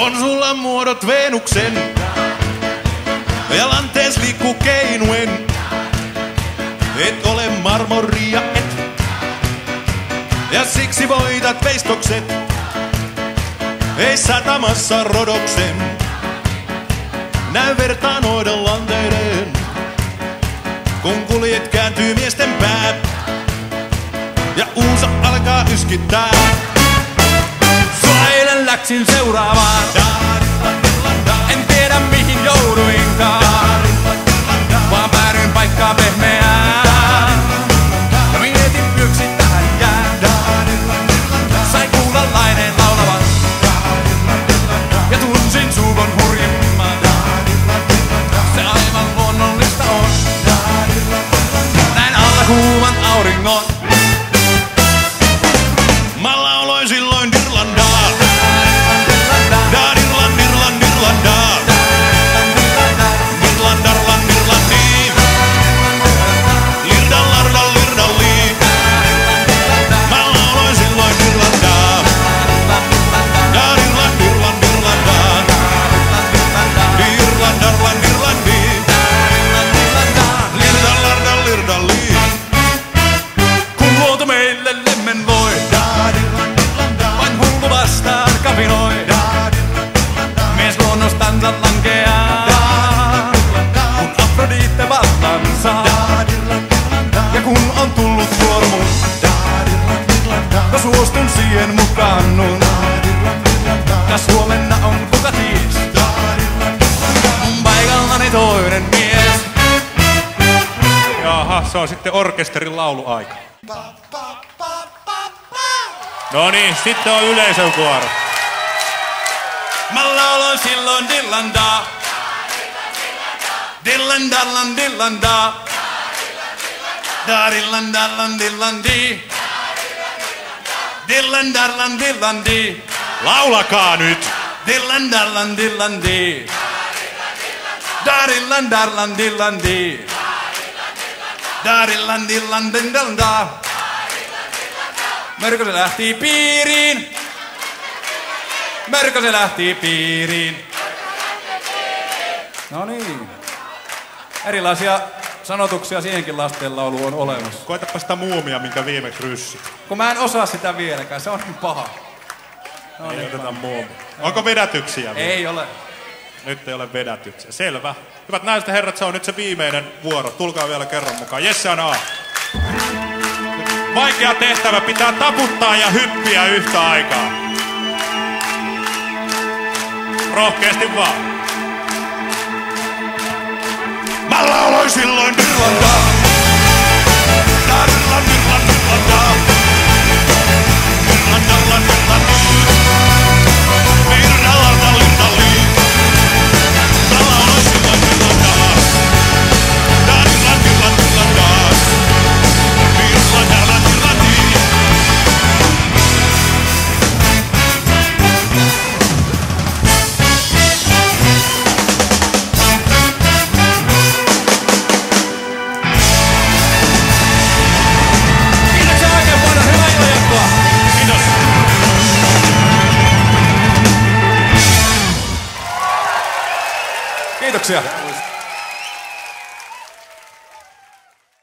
On sulla muodot Venuksen. Ja lantees liikkuu keinuen. Et ole marmoria, et. Ja siksi voitat veistokset. Ei satamassa rodoksen. Näy vertaan noiden lanteiden. Kun kuljet kääntyy miesten pää. Ja uusa alkaa yskittää. Suostun siihen mukaannun. Kas huomenna on kuka ties. Paikallani toinen mies. Jaha, se on sitten orkesterin lauluaika. No niin, sitten on yleisön vuoro. Mä lauloin silloin dillandaa. Dillan dallan dillandaa. Da dillan dallan dillandi. Dillan dillandi. Laulakaa nyt! Dillan dallan dillandi. Da dillan dallan dillandi. Da dillan dillan dillanda. Mörkö se lähti piiriin. Mörkö se lähti piiriin. No niin. Erilaisia sanotuksia siihenkin lastenlaulu on olemassa. Koetapa sitä muumia, minkä viimeksi ryssi. Kun mä en osaa sitä vieläkään, se on niin paha. No Ei niin. oteta muumia. Onko vedätyksiä vielä? Ei ole. Nyt ei ole vedätyksiä. Selvä. Hyvät naiset ja herrat, se on nyt se viimeinen vuoro. Tulkaa vielä kerran mukaan. Jesse on A. Vaikea tehtävä, pitää taputtaa ja hyppiä yhtä aikaa. Rohkeasti vaan. Mä lauloin silloin Kiitoksia.